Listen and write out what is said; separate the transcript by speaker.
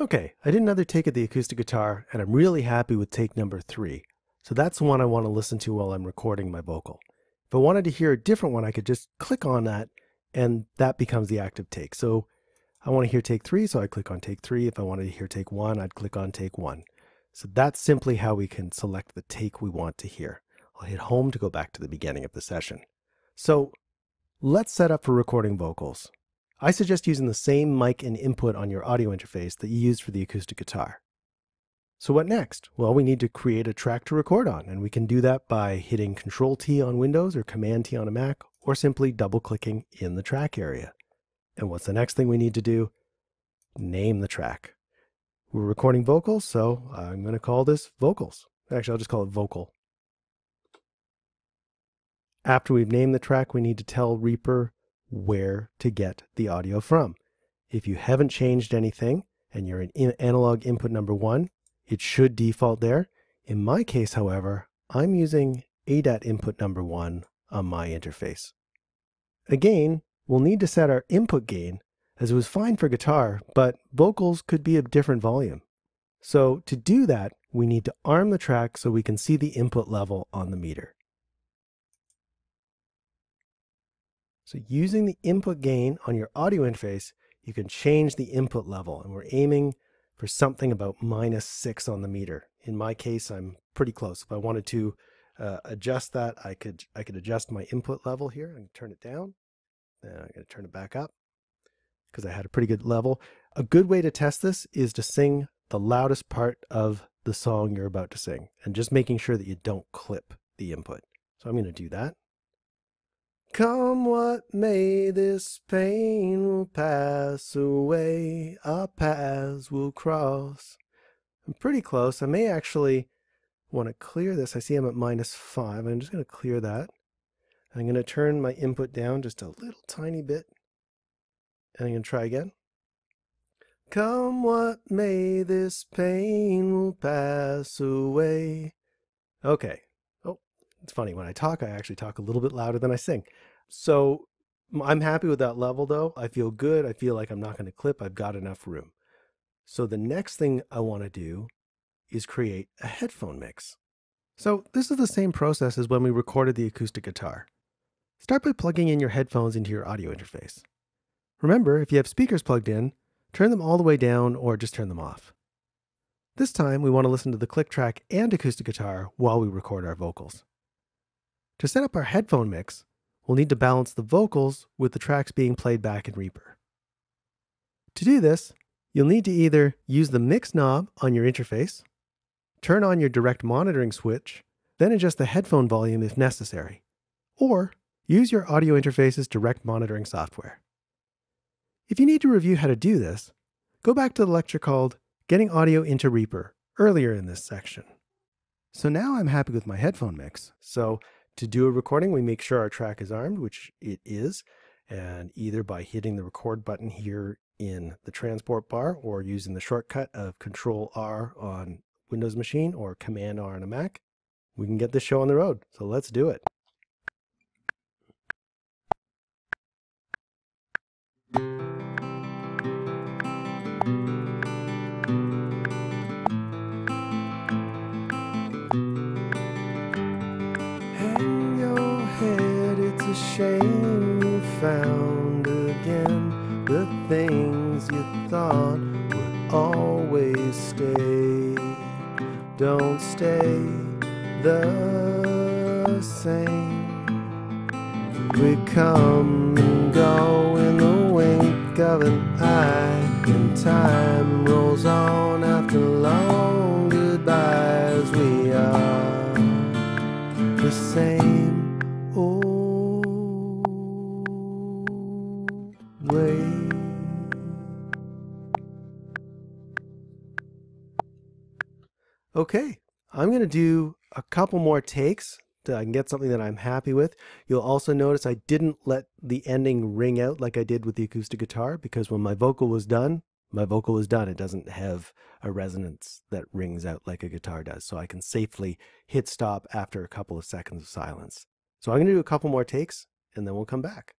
Speaker 1: Okay, I did another take of the acoustic guitar, and I'm really happy with take number three. So that's the one I want to listen to while I'm recording my vocal. If I wanted to hear a different one, I could just click on that, and that becomes the active take. So I want to hear take three, so I click on take three. If I wanted to hear take one, I'd click on take one. So that's simply how we can select the take we want to hear. I'll hit home to go back to the beginning of the session. So let's set up for recording vocals. I suggest using the same mic and input on your audio interface that you used for the acoustic guitar. So what next? Well, we need to create a track to record on, and we can do that by hitting Control T on Windows or Command T on a Mac, or simply double clicking in the track area. And what's the next thing we need to do? Name the track. We're recording vocals, so I'm going to call this vocals. Actually, I'll just call it vocal. After we've named the track, we need to tell Reaper where to get the audio from. If you haven't changed anything and you're in analog input number one, it should default there. In my case, however, I'm using ADAT input number one on my interface. Again, we'll need to set our input gain as it was fine for guitar, but vocals could be a different volume. So to do that, we need to arm the track so we can see the input level on the meter. So using the input gain on your audio interface, you can change the input level. And we're aiming for something about minus six on the meter. In my case, I'm pretty close. If I wanted to uh, adjust that, I could, I could adjust my input level here and turn it down. Then I'm going to turn it back up because I had a pretty good level. A good way to test this is to sing the loudest part of the song you're about to sing and just making sure that you don't clip the input. So I'm going to do that. Come what may, this pain will pass away, our paths will cross. I'm pretty close. I may actually want to clear this. I see I'm at minus 5. I'm just going to clear that. I'm going to turn my input down just a little tiny bit. And I'm going to try again. Come what may, this pain will pass away. Okay, it's funny, when I talk, I actually talk a little bit louder than I sing. So I'm happy with that level though. I feel good. I feel like I'm not going to clip. I've got enough room. So the next thing I want to do is create a headphone mix. So this is the same process as when we recorded the acoustic guitar. Start by plugging in your headphones into your audio interface. Remember, if you have speakers plugged in, turn them all the way down or just turn them off. This time, we want to listen to the click track and acoustic guitar while we record our vocals. To set up our headphone mix, we'll need to balance the vocals with the tracks being played back in Reaper. To do this, you'll need to either use the mix knob on your interface, turn on your direct monitoring switch, then adjust the headphone volume if necessary, or use your audio interface's direct monitoring software. If you need to review how to do this, go back to the lecture called Getting Audio into Reaper earlier in this section. So now I'm happy with my headphone mix, so to do a recording, we make sure our track is armed, which it is, and either by hitting the record button here in the transport bar or using the shortcut of Control R on Windows machine or Command R on a Mac, we can get this show on the road. So let's do it. Found again. The things you thought would always stay. Don't stay the same. We come and go in the wink of an eye in time Okay, I'm going to do a couple more takes to I can get something that I'm happy with. You'll also notice I didn't let the ending ring out like I did with the acoustic guitar because when my vocal was done, my vocal was done. It doesn't have a resonance that rings out like a guitar does. So I can safely hit stop after a couple of seconds of silence. So I'm going to do a couple more takes and then we'll come back.